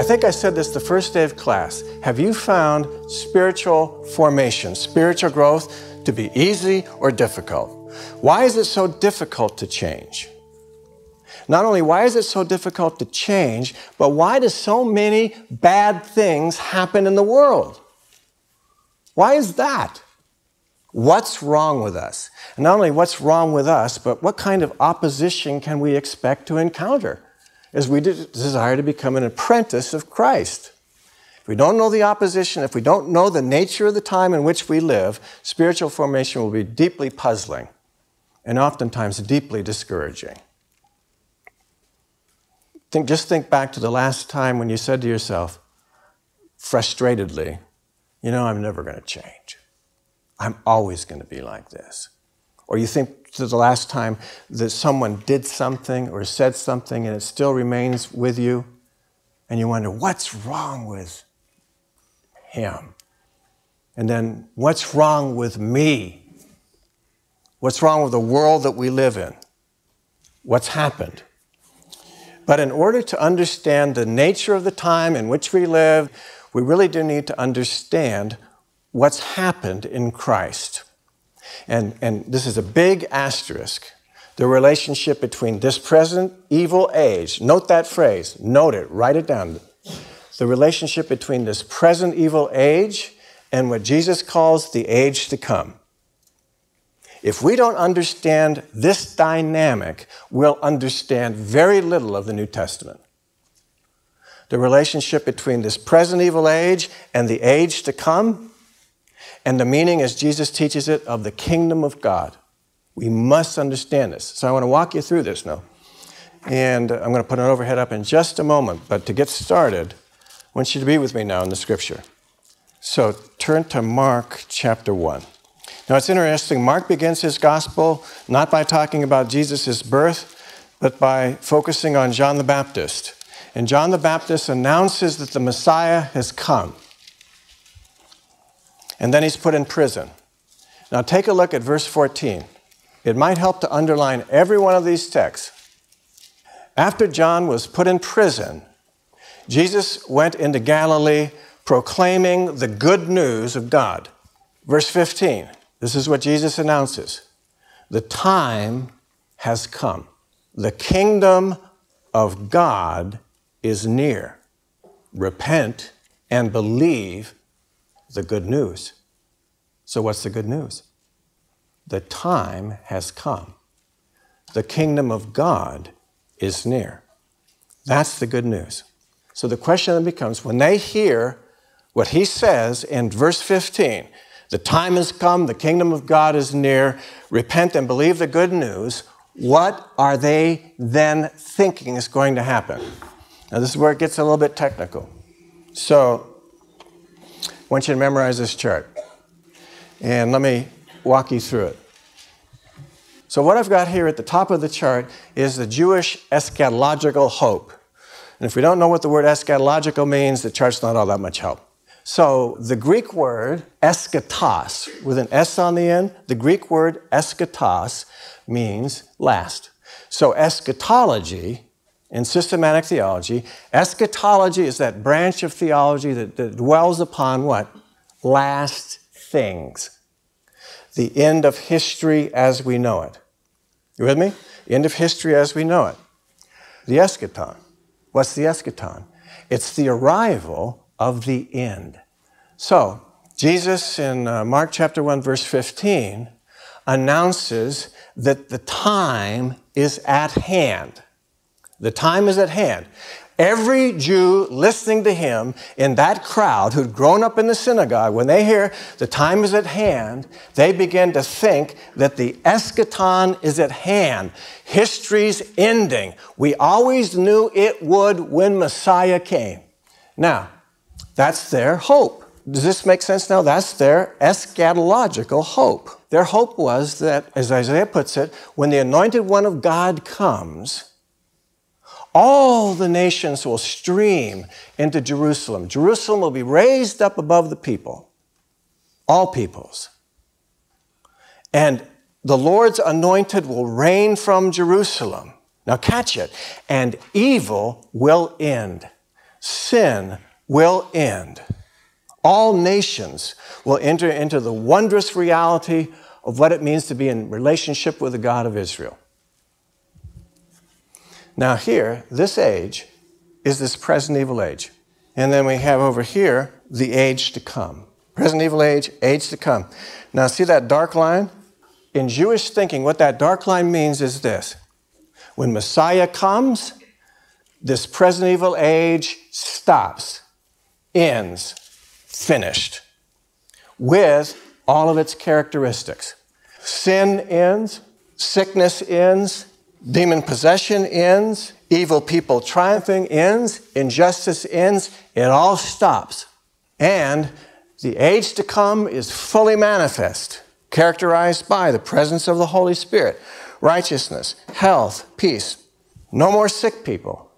I think I said this the first day of class. Have you found spiritual formation, spiritual growth to be easy or difficult? Why is it so difficult to change? Not only why is it so difficult to change, but why do so many bad things happen in the world? Why is that? What's wrong with us? And not only what's wrong with us, but what kind of opposition can we expect to encounter as we desire to become an apprentice of Christ? If we don't know the opposition, if we don't know the nature of the time in which we live, spiritual formation will be deeply puzzling and oftentimes deeply discouraging. Think, just think back to the last time when you said to yourself, frustratedly, you know, I'm never going to change. I'm always going to be like this. Or you think to the last time that someone did something or said something and it still remains with you, and you wonder, what's wrong with him? And then, what's wrong with me? What's wrong with the world that we live in? What's happened? But in order to understand the nature of the time in which we live, we really do need to understand what's happened in Christ. And, and this is a big asterisk. The relationship between this present evil age, note that phrase, note it, write it down. The relationship between this present evil age and what Jesus calls the age to come. If we don't understand this dynamic, we'll understand very little of the New Testament. The relationship between this present evil age and the age to come and the meaning, as Jesus teaches it, of the kingdom of God. We must understand this. So I want to walk you through this now. And I'm going to put an overhead up in just a moment. But to get started, I want you to be with me now in the scripture. So turn to Mark chapter 1. Now it's interesting. Mark begins his gospel not by talking about Jesus' birth, but by focusing on John the Baptist. And John the Baptist announces that the Messiah has come and then he's put in prison. Now take a look at verse 14. It might help to underline every one of these texts. After John was put in prison, Jesus went into Galilee proclaiming the good news of God. Verse 15, this is what Jesus announces The time has come. The kingdom of God is near. Repent and believe the good news. So, what's the good news? The time has come. The kingdom of God is near. That's the good news. So, the question then becomes when they hear what he says in verse 15, the time has come, the kingdom of God is near, repent and believe the good news, what are they then thinking is going to happen? Now, this is where it gets a little bit technical. So, I want you to memorize this chart. And let me walk you through it. So, what I've got here at the top of the chart is the Jewish eschatological hope. And if we don't know what the word eschatological means, the chart's not all that much help. So, the Greek word eschatos, with an S on the end, the Greek word eschatos means last. So, eschatology in systematic theology. Eschatology is that branch of theology that, that dwells upon what? Last things. The end of history as we know it. You with me? End of history as we know it. The eschaton. What's the eschaton? It's the arrival of the end. So, Jesus in uh, Mark chapter 1, verse 15, announces that the time is at hand. The time is at hand. Every Jew listening to him in that crowd who'd grown up in the synagogue, when they hear the time is at hand, they begin to think that the eschaton is at hand. History's ending. We always knew it would when Messiah came. Now, that's their hope. Does this make sense now? That's their eschatological hope. Their hope was that, as Isaiah puts it, when the anointed one of God comes, all the nations will stream into Jerusalem. Jerusalem will be raised up above the people, all peoples. And the Lord's anointed will reign from Jerusalem. Now, catch it. And evil will end. sin will end. All nations will enter into the wondrous reality of what it means to be in relationship with the God of Israel. Now, here, this age is this present evil age. And then we have over here the age to come. Present evil age, age to come. Now, see that dark line? In Jewish thinking, what that dark line means is this when Messiah comes, this present evil age stops, ends, finished, with all of its characteristics. Sin ends, sickness ends, demon possession ends, evil people triumphing ends, injustice ends, it all stops. And the age to come is fully manifest, characterized by the presence of the Holy Spirit, righteousness, health, peace. No more sick people,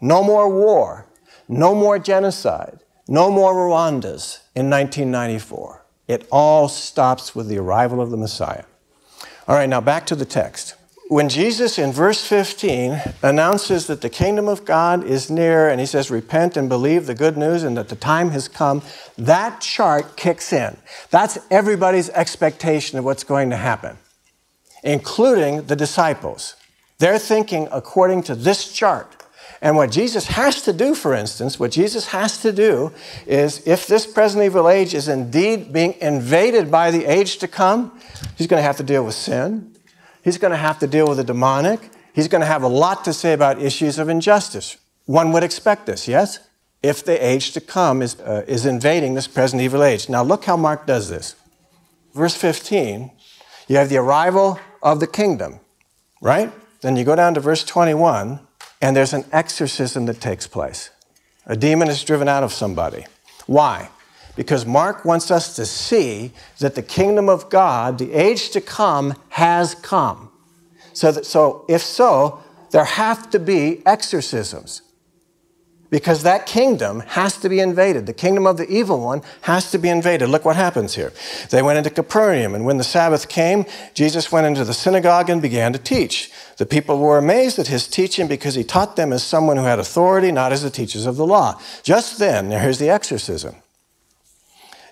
no more war, no more genocide, no more Rwandas in 1994. It all stops with the arrival of the Messiah. All right, now back to the text. When Jesus in verse 15 announces that the kingdom of God is near and he says, Repent and believe the good news and that the time has come, that chart kicks in. That's everybody's expectation of what's going to happen, including the disciples. They're thinking according to this chart. And what Jesus has to do, for instance, what Jesus has to do is if this present evil age is indeed being invaded by the age to come, he's going to have to deal with sin. He's going to have to deal with the demonic. He's going to have a lot to say about issues of injustice. One would expect this, yes? If the age to come is, uh, is invading this present evil age. Now, look how Mark does this. Verse 15, you have the arrival of the kingdom, right? Then you go down to verse 21 and there's an exorcism that takes place. A demon is driven out of somebody. Why? Because Mark wants us to see that the kingdom of God, the age to come, has come. So, that, so if so, there have to be exorcisms because that kingdom has to be invaded. The kingdom of the evil one has to be invaded. Look what happens here. They went into Capernaum, and when the Sabbath came, Jesus went into the synagogue and began to teach. The people were amazed at his teaching because he taught them as someone who had authority, not as the teachers of the law. Just then, here's the exorcism.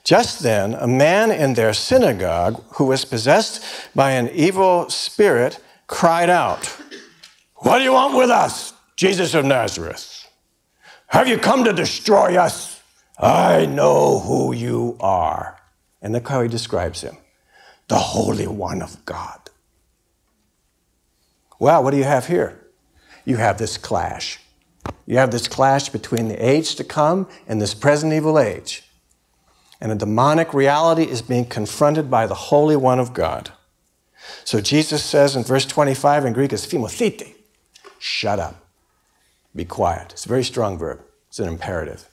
Just then, a man in their synagogue who was possessed by an evil spirit cried out, What do you want with us, Jesus of Nazareth? Have you come to destroy us? I know who you are. And look how he describes him the Holy One of God. Well, what do you have here? You have this clash. You have this clash between the age to come and this present evil age. And a demonic reality is being confronted by the Holy One of God. So Jesus says in verse 25 in Greek is phimothete, shut up. Be quiet. It's a very strong verb. It's an imperative.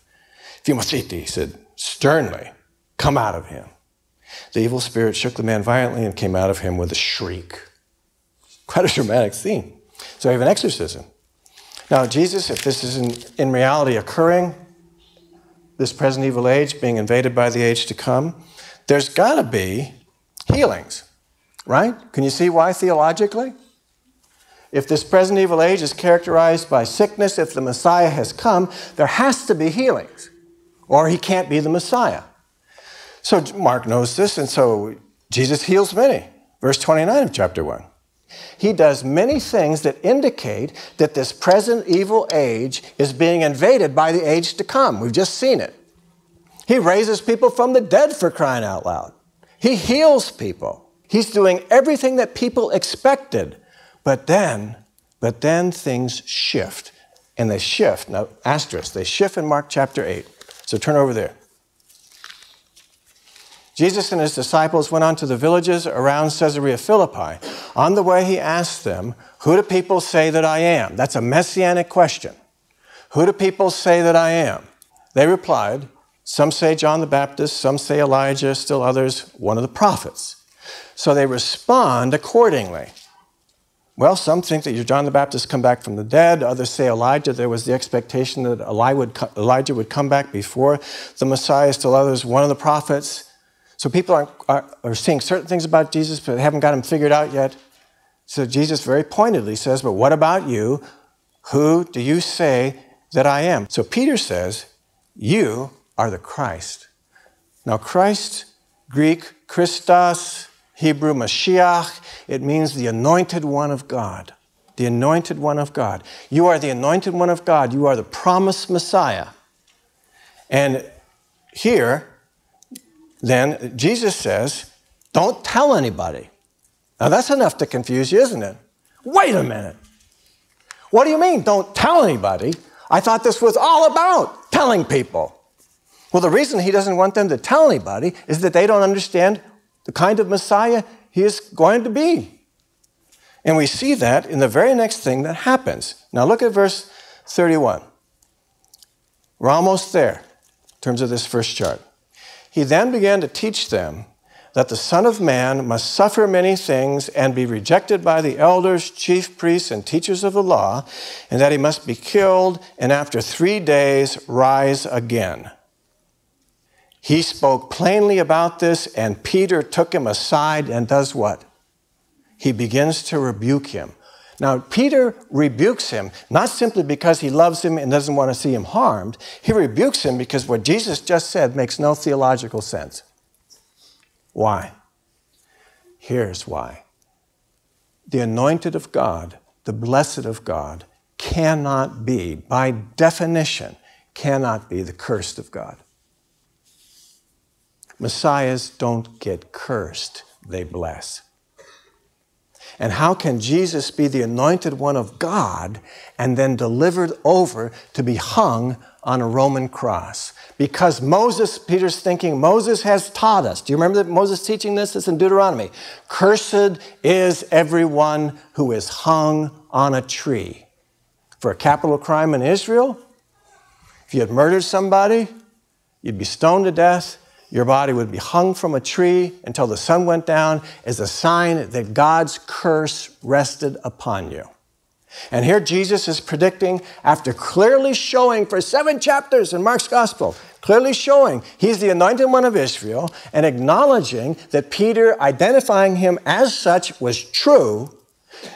Phimothete said, sternly, come out of him. The evil spirit shook the man violently and came out of him with a shriek. Quite a dramatic scene. So we have an exorcism. Now, Jesus, if this is in, in reality occurring, this present evil age being invaded by the age to come, there's got to be healings, right? Can you see why theologically? If this present evil age is characterized by sickness, if the Messiah has come, there has to be healings, or he can't be the Messiah. So Mark knows this, and so Jesus heals many. Verse 29 of chapter 1. He does many things that indicate that this present evil age is being invaded by the age to come. We've just seen it. He raises people from the dead for crying out loud. He heals people. He's doing everything that people expected but then, but then things shift. And they shift. Now, asterisk, they shift in Mark chapter 8. So turn over there. Jesus and his disciples went on to the villages around Caesarea Philippi. On the way, he asked them, Who do people say that I am? That's a messianic question. Who do people say that I am? They replied, Some say John the Baptist, some say Elijah, still others, one of the prophets. So they respond accordingly. Well, some think that John the Baptist come back from the dead. Others say Elijah. There was the expectation that Elijah would come back before the Messiah. Still others, one of the prophets. So people are, are, are seeing certain things about Jesus, but they haven't got them figured out yet. So Jesus very pointedly says, But what about you? Who do you say that I am. So Peter says, You are the Christ. Now, Christ, Greek, Christos, Hebrew, Mashiach, it means the anointed one of God. The anointed one of God. You are the anointed one of God. You are the promised Messiah. And here, then, Jesus says, Don't tell anybody. Now, that's enough to confuse you, isn't it? Wait a minute. What do you mean, don't tell anybody? I thought this was all about telling people. Well, the reason he doesn't want them to tell anybody is that they don't understand the kind of Messiah he is going to be. And we see that in the very next thing that happens. Now, look at verse 31. We're almost there in terms of this first chart. He then began to teach them that the Son of Man must suffer many things and be rejected by the elders, chief priests, and teachers of the law, and that he must be killed and after three days rise again. He spoke plainly about this, and Peter took him aside and does what? He begins to rebuke him. Now, Peter rebukes him not simply because he loves him and doesn't want to see him harmed. He rebukes him because what Jesus just said makes no theological sense. Why? Here's why. The anointed of God, the blessed of God, cannot be, by definition, cannot be the cursed of God. Messiahs don't get cursed, they bless. And how can Jesus be the anointed one of God and then delivered over to be hung on a Roman cross? Because Moses, Peter's thinking, Moses has taught us. Do you remember that Moses teaching this? It's in Deuteronomy. Cursed is everyone who is hung on a tree. For a capital crime in Israel, if you had murdered somebody, you'd be stoned to death. Your body would be hung from a tree until the sun went down as a sign that God's curse rested upon you. And here Jesus is predicting, after clearly showing for seven chapters in Mark's gospel, clearly showing he's the anointed one of Israel and acknowledging that Peter identifying him as such was true,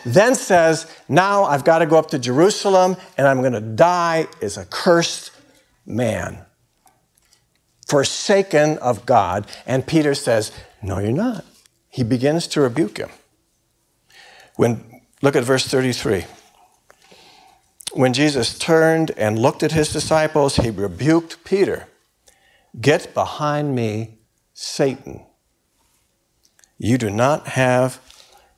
then says, Now I've got to go up to Jerusalem and I'm going to die as a cursed man, forsaken of God. And Peter says, No, you're not. He begins to rebuke him. When, look at verse 33 when Jesus turned and looked at his disciples, he rebuked Peter Get behind me, Satan. You do not have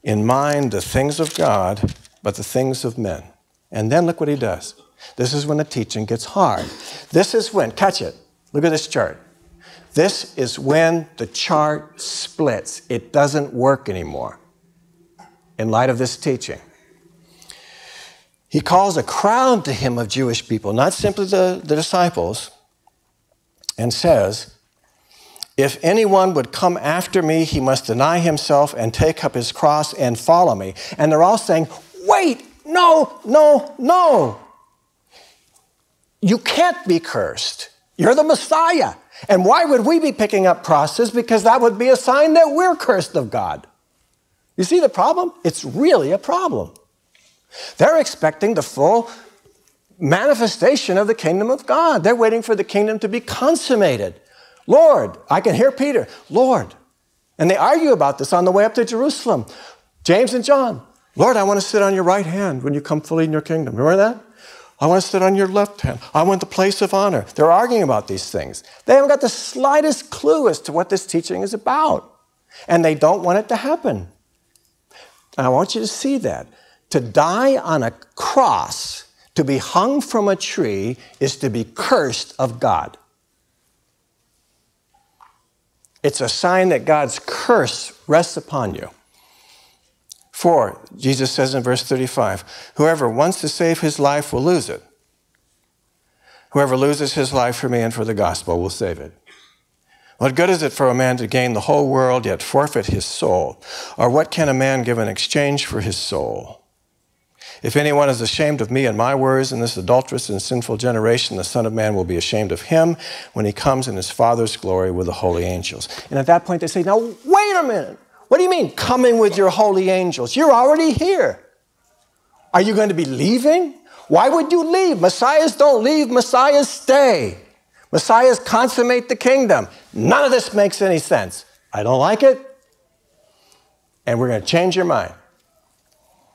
in mind the things of God, but the things of men. And then look what he does. This is when the teaching gets hard. This is when, catch it, look at this chart. This is when the chart splits. It doesn't work anymore in light of this teaching. He calls a crowd to him of Jewish people, not simply the, the disciples, and says, If anyone would come after me, he must deny himself and take up his cross and follow me. And they're all saying, Wait, no, no, no. You can't be cursed. You're the Messiah. And why would we be picking up crosses? Because that would be a sign that we're cursed of God. You see the problem? It's really a problem. They're expecting the full manifestation of the kingdom of God. They're waiting for the kingdom to be consummated. Lord, I can hear Peter, Lord. And they argue about this on the way up to Jerusalem. James and John, Lord, I want to sit on your right hand when you come fully in your kingdom. Remember that? I want to sit on your left hand. I want the place of honor. They're arguing about these things. They haven't got the slightest clue as to what this teaching is about. And they don't want it to happen. And I want you to see that. To die on a cross, to be hung from a tree, is to be cursed of God. It's a sign that God's curse rests upon you. For, Jesus says in verse 35, whoever wants to save his life will lose it. Whoever loses his life for me and for the gospel will save it. What good is it for a man to gain the whole world yet forfeit his soul? Or what can a man give in exchange for his soul? If anyone is ashamed of me and my words in this adulterous and sinful generation, the Son of Man will be ashamed of him when he comes in his Father's glory with the holy angels. And at that point, they say, Now, wait a minute. What do you mean, coming with your holy angels? You're already here. Are you going to be leaving? Why would you leave? Messiahs don't leave, Messiahs stay. Messiahs consummate the kingdom. None of this makes any sense. I don't like it, and we're going to change your mind.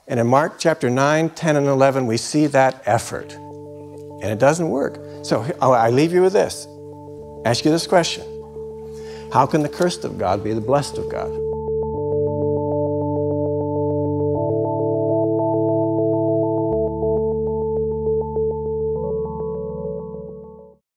And in Mark chapter 9, 10, and 11, we see that effort. And it doesn't work. So oh, I leave you with this. Ask you this question How can the cursed of God be the blessed of God?